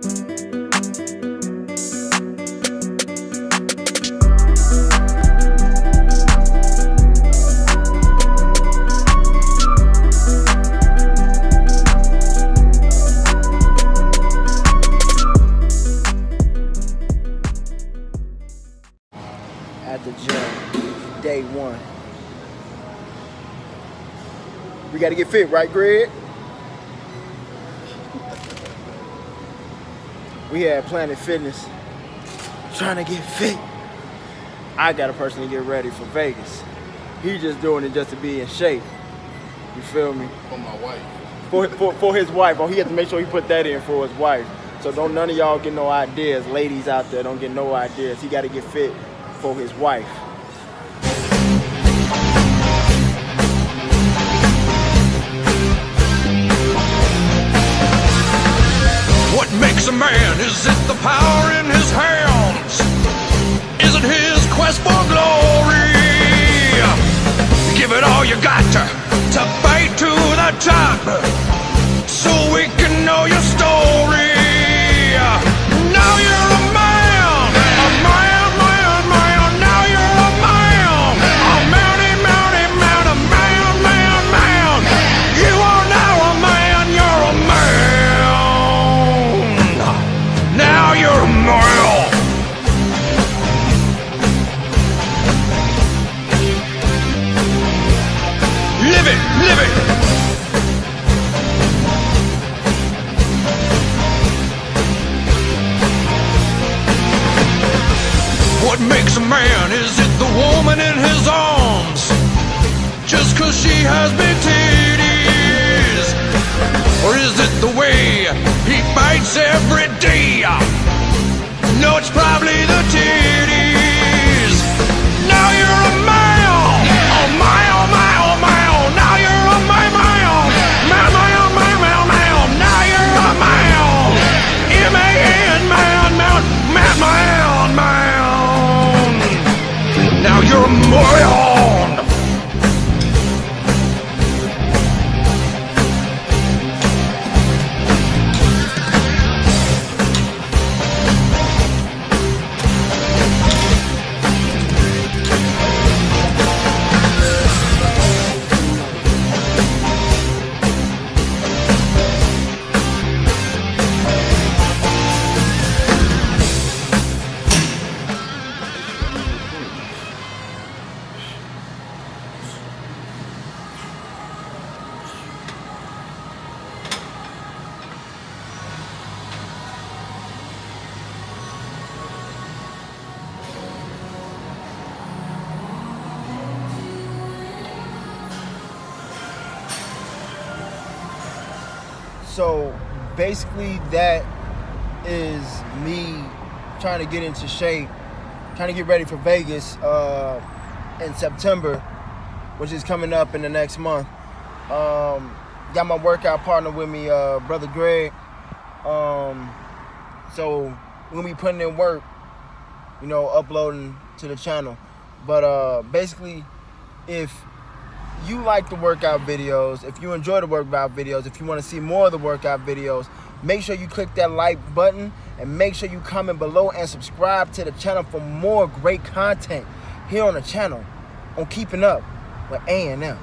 At the gym, day one. We gotta get fit, right, Greg? We had Planet Fitness trying to get fit. I got a person to personally get ready for Vegas. He just doing it just to be in shape. You feel me? For my wife. For, for, for his wife. Oh, he had to make sure he put that in for his wife. So don't none of y'all get no ideas. Ladies out there, don't get no ideas. He gotta get fit for his wife. Makes a man? Is it the power in his hands? Is it his quest for glory? Give it all you got to, to fight to the top Makes a man? Is it the woman in his arms? Just cause she has big titties? Or is it the way he fights every day? No, it's probably the titties. So basically, that is me trying to get into shape, trying to get ready for Vegas uh, in September, which is coming up in the next month. Um, got my workout partner with me, uh, brother Greg. Um, so we're gonna be putting in work, you know, uploading to the channel. But uh, basically, if you like the workout videos, if you enjoy the workout videos, if you want to see more of the workout videos, make sure you click that like button and make sure you comment below and subscribe to the channel for more great content here on the channel on Keeping Up with A&M.